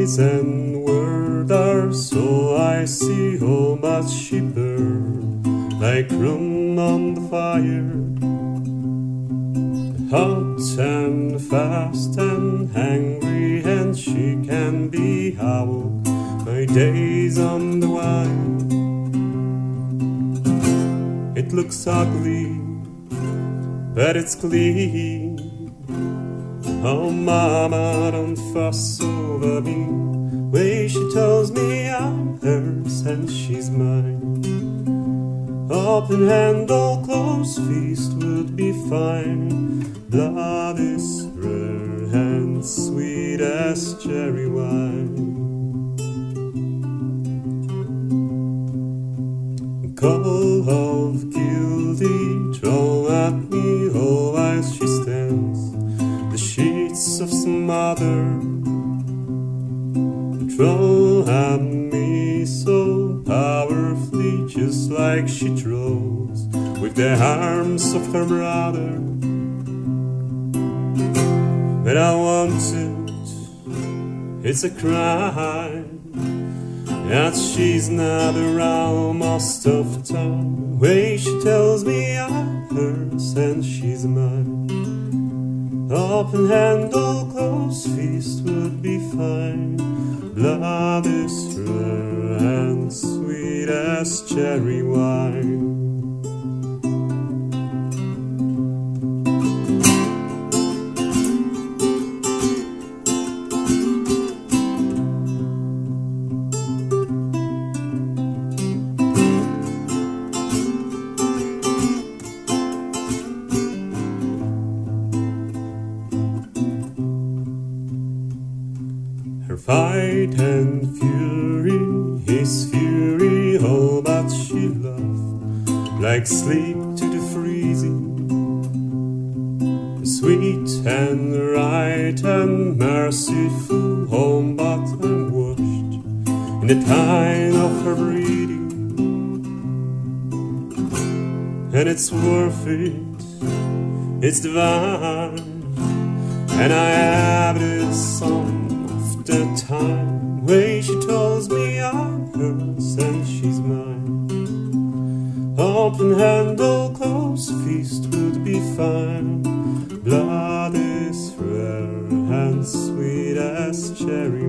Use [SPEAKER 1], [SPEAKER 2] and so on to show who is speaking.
[SPEAKER 1] and word are so I see how much burn like room on the fire. Hot and fast and hungry, and she can be how my days on the wire. It looks ugly, but it's clean. Oh, mama, don't fuss over me. Way she tells me I'm hers and she's mine. Open handle, close feast would be fine. Blood is rare and sweet as cherry wine. Call smother throw at me so powerfully, just like she throws with the arms of her brother. But I want it, it's a crime that she's not around most of the time. Way she tells me I'm hers and she's mine. Open handle, close feast would be fine. Blood is rare and sweet as cherry wine. Her fight and fury, his fury, all that she loved, like sleep to the freezing. Sweet and right and merciful, home but unwashed in the time of her breeding. And it's worth it, it's divine, and I have this song the time way she tells me I'm hers and she's mine. Open handle, close feast would be fine. Blood is rare and sweet as cherry.